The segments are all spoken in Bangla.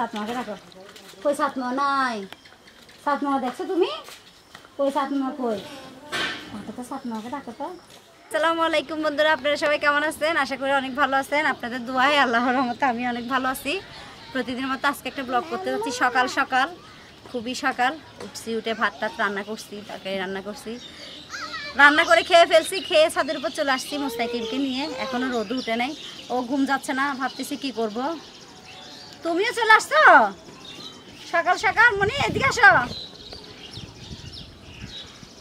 সাতমাকে ডাকো কই সাতমা? নাই। সাতমা দেখছ তুমি? কই সাতমা, কই? ডাকো তো সাতমাকে ডাকো তো। আসসালামু আলাইকুম বন্ধুরা, আপনারা সবাই কেমন আছেন? আশা করি অনেক ভালো আছেন। আপনাদের দোয়ায় আল্লাহর রহমতে আমি অনেক ভালো আছি। প্রতিদিনের মতো আজকে একটা ব্লগ করতে যাচ্ছি। সকাল সকাল, খুবই সকাল। উঠছি, উঠে ভাত টাত রান্না করছি, তরকারি রান্না করছি। রান্না করে খেয়ে ফেলছি, খেয়ে ছাদের উপর চলে আসছি মুস্তাকিমকে নিয়ে। এখনও রোদ উঠে নাই। ও ঘুম যাচ্ছে না, ভাবতেছি কি করব। তুমিও চলে আসছো? সকাল সকাল মনি এদিকে আসো।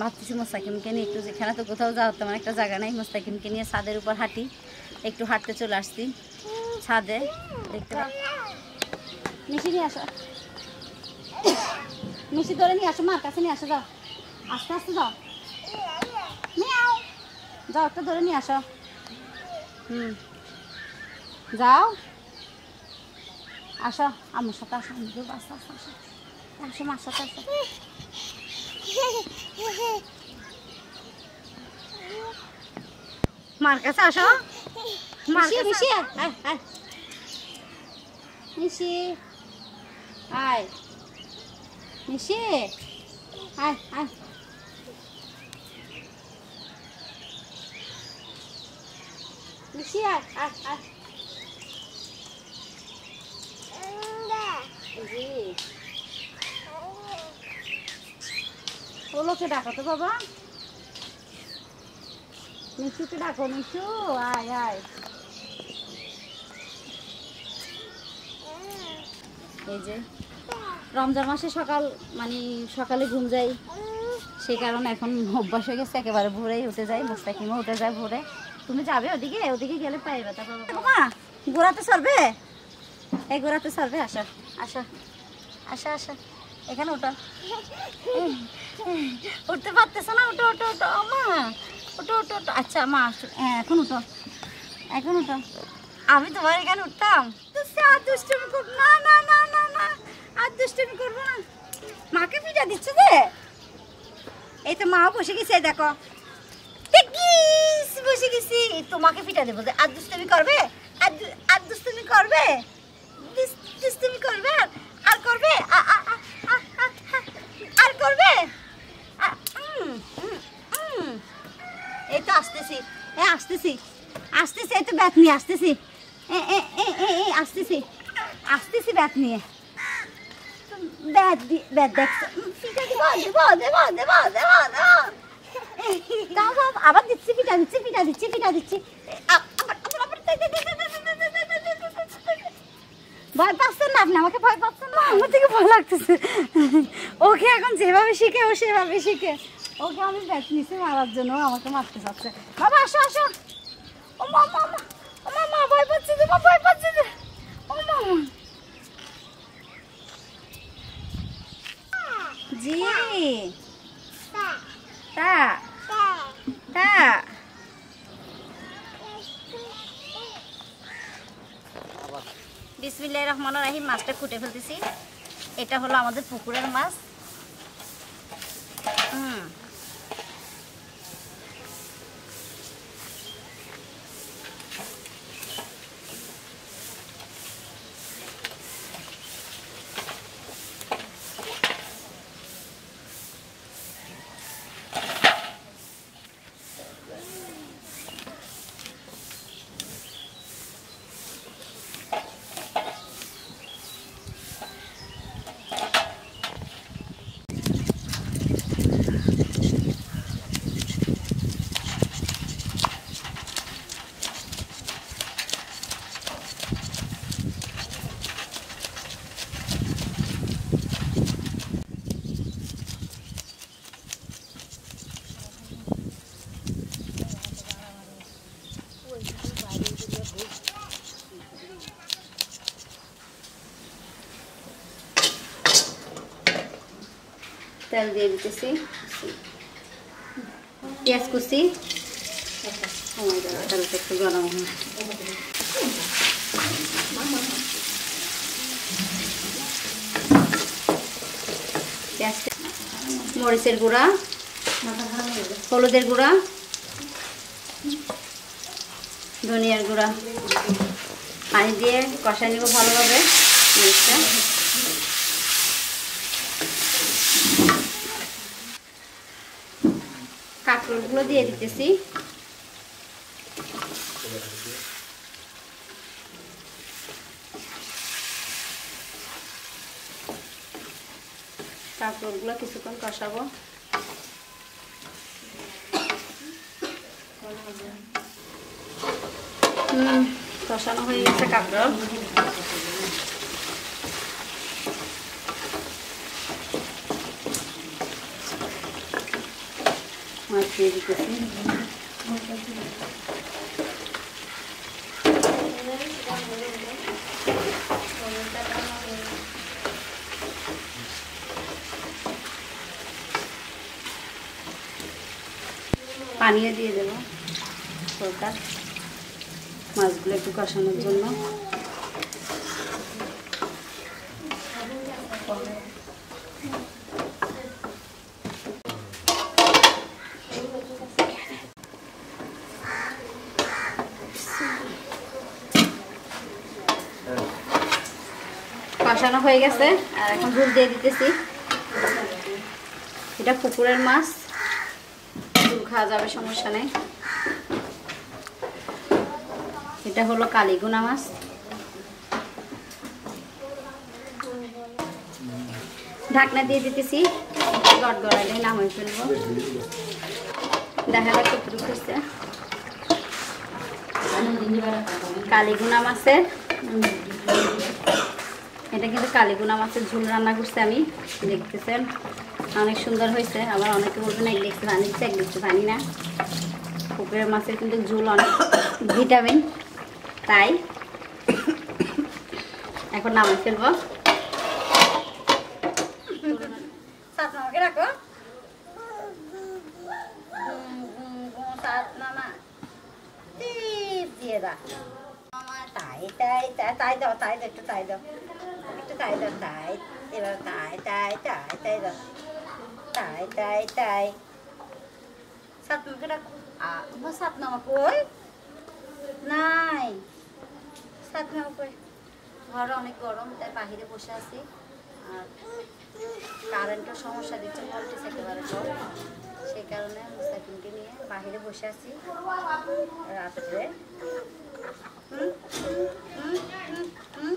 ভাবতেছি মোস্তাকিমকে নিয়ে একটু যেখানে তো কোথাও যাওয়ার তেমন একটা জায়গা নেই। মোস্তাকিমকে নিয়ে ছাদের উপর হাঁটি, একটু হাঁটতে চলে আসছি ছাদে, দেখতে মিশি নিয়ে আসো। মিশি ধরে নিয়ে আসো, মার কাছে নিয়ে আসো, যাও। আস্তে আস্তে যাও। যাও, একটা ধরে নিয়ে আসো। হুম। যাও। আসো আমার সাথে আসো আমি দেবো আস্তে আস্তে আসো আসো। মার সাথে আসো মার কাছে আসো। মার কাছে মিশি আয় আয়। মিশি আয়। মিশি আয় আয়। মিশি আয় আয় আয় জি ওলোকে ডাকো তো বাবা। মিশুকে ডাকো মিশু আয় আয়। এই যে রমজান মাসে সকাল মানে সকালে ঘুম যাই সেই কারণে এখন অভ্যাস হয়ে গেছে একেবারে ভোরেই উঠে যায় মোস্তাকিমও উঠে যায় ভোরে। তুমি যাবে ওদিকে? ওদিকে গেলে পাই ব্যথা পাবো মা গোড়াতে সরবে এই গোড়াতে সরবে আসো আসো আসো আসো। এখানে ওঠো। উঠতে পারতেছো না ওটো ওটো ওটো মা ওটো ওটো ওটো আচ্ছা মা। হ্যাঁ এখন উঠো। এখন উঠো। আমি তোমার এখানে উঠতাম? আর দুষ্টুমি করব না না না না না। আর দুষ্টুমি করব না। মাকে পিঠা দিচ্ছে যে? এই তো মাও বসে গেছে, দেখো। বসে গেছি। তোমাকে পিঠা দেবো আর দুষ্টুমি করবে? আর দুষ্টুমি করবে? দুষ্টুমি করবে? আসতেছি আসতেছি এই তো ব্যাত নিয়ে আসতেছি আসতেছি আসতেছি ব্যাথ নিয়ে আবার দিচ্ছি পিঠা দিচ্ছি পিঠা দিচ্ছি পিঠা দিচ্ছি ভয় পাচ্ছেন না আপনি আমাকে ভয় পাচ্ছেন না আমার থেকে ওকে এখন যেভাবে শিখে ও সেভাবে শিখে ওকে আমি ব্যাট নিচে মারার জন্য আমাকে মারতে চাচ্ছে বাবা আসো আসো ও মা মা মা ও মা মা ভয় পাচ্ছে যে, মা, ভয় পাচ্ছে যে। ও মা মা জি। তা। তা। বিসমিল্লাহ রহমান রাহিম, মাছটা কুটে ফেলতেছি। এটা হলো আমাদের পুকুরের মাছ হুম তেল দিয়ে দিতেছি। পেঁয়াজ কুচি। একটু গরম মরিচের গুঁড়া, হলুদের গুঁড়া, ধনিয়ার গুঁড়া। পানি দিয়ে কষাই নিব ভালোভাবে মরিচটা। কাঁকড়গুলো দিয়ে দিতেছি। কাঁকড়গুলো কিছুক্ষণ কষাবো। হুম কষানো হয়ে গেছে কাঁকড় মাছ দিয়ে পানিও দিয়ে দেবো সরকার। মাছগুলো একটু কষানোর জন্য। কষানো হয়ে গেছে, আর এখন ঝুল দিয়ে দিতেছি। এটা পুকুরের মাছ, ঝুল খাওয়া যাবে, সমস্যা নেই। এটা হলো কালীগুনা মাছ। ঢাকনা দিয়ে দিতেছি গড় গড়াইলে নামাই ফেলব। দেখা যাক কতটুকু হচ্ছে কালীগুনা মাছের এটা কিন্তু কালীগুনা মাছের ঝোল রান্না করছি আমি, দেখতেছেন। অনেক সুন্দর হয়েছে, আবার অনেকে বলবেন এক দেখতে পানি দিচ্ছে, এক দেখতে পানি না। পুকুরের মাছের কিন্তু ঝোল অনেক ভিটামিন, তাই এখন নামাই ফেলব। রাখো। দিয়ে দাও। তাই তাই তাই তাই দাও তাই দাও, একটু তাই দাও। তাই দাও তাই এবার তাই তাই তাই তাই দাও তাই তাই তাই সাত মুখে রাখো আমার সাত নামা কই নাই সাত নামা কই ঘরে অনেক গরম তাই বাহিরে বসে আছি আর কারেন্টের সমস্যা দিচ্ছে ভোল্টেজ একেবারে কম সেই কারণে মুস্তাকিমকে নিয়ে বাহিরে বসে আছি রাত্রে হুম হুম হুম হুম